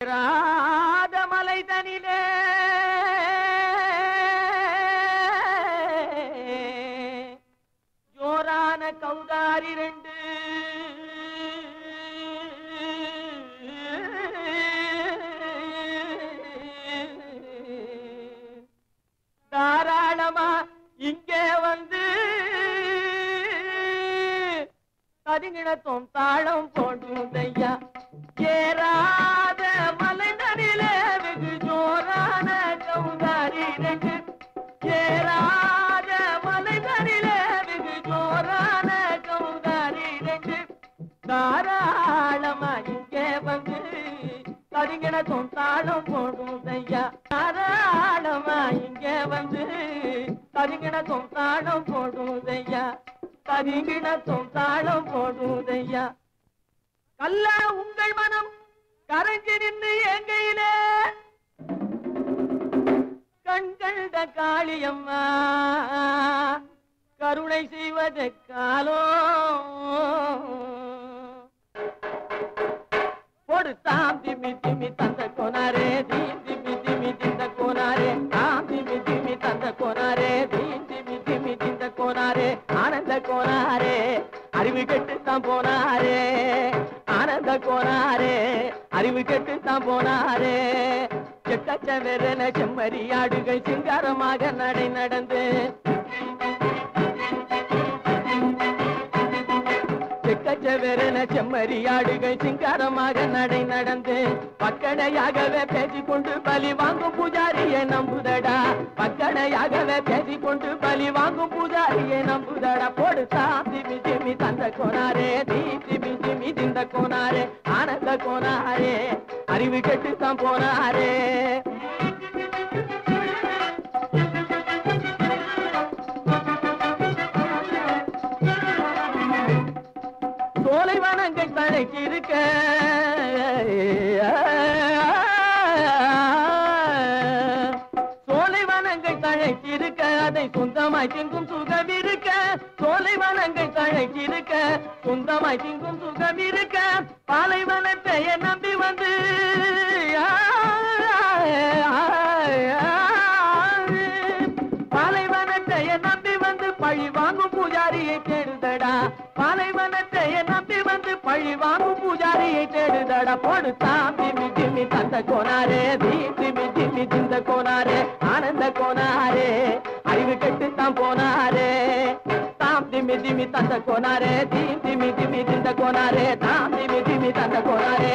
ராதமலை தனிலே. ஜோரான கௌதாரி ரெண்டு. தாராளமா இங்கே வந்து கதிங்கிணத்தும் தாளம் போடுதையா ஏறாத மலை வெகு ஜோரான கௌதாரி ரெண்டு ஏறாத மலை வெகு ஜோரான கௌதாரி ரெண்டு தாராளமா இங்கே வந்து கதிங்கிணத்தும் தாளம் போடுதையா? தாராளமா இங்கே வந்து கதிங்கிணத்தும் தாளம் போடுதையா? கதிங்கிணத்தும் தாளம் போடுதையா? கல்ல உங்கள் மனம் கரைஞ்சு நின்று எங்கையிலே கண்கண்ட காளியம்மா கருணை செய்வது காலோ. போடு தாம் திமி திமி தந்த கொனாரே தீம் திமி திமி திந்த கோனாரே. தாம் திமி திமி தந்த கோனாரே தீம் திமி திமி திந்த கோனாரே. ஆனந்த கோனாரே அறிவு கெட்டுத்தான் போனாரே. ஆனந்த கோனாரே அறிவு கெட்டுத்தான் போனாரே. கெட்டச்ச வெறல செம்மறியாடுகள் சிங்காரமாக நடை நடந்து. வெறன செம்மறியாடுகள் சிங்காரமாக நடை நடந்து. பக்கடையாகவே பேசிக்கொண்டு பலி வாங்கும் பூஜாரியை நம்புதடா. பக்கடையாகவே பேசிக்கொண்டு பலி வாங்கும் பூஜாரியை நம்புதடா. போடு திமி திமி தந்த கொனாரே தீ ஆனந்த கோனாரே ஆனந்த கோனாரே அறிவு கெட்டுத்தான் போனாரே. சோலைவனங்கள் தலைக்கு இருக்க சோலை வனங்கள் தலைக்கு இருக்க அதை சொந்தமாய் திங்கும் சுகம் இருக்க சோலைவனங்கள் தழைக்கு இருக்க சொந்தமாய் திங்கும் சுகம் இருக்க பாலைவனத்தை நம்பி வந்து. பாலைவனத்தை நம்பி வந்து பழி வாங்கும் பூஜாரியை தேடுதடா. பாலைவனத்தை நம்பி வந்து பழி வாங்கும் பூஜாரியை தேடுதடா. போடு தாம்பி திமி தந்த கோனாரே தீ திமி திமி திந்த கோனாரே ஆனந்த கோனாரே அறிவு கெட்டுத்தான் போனாரே தாம் திமி திமி தந்த கோனாரே தீம் திமி திமி திந்த கோனாரே தாம் திமி திமி தந்த கோனாரே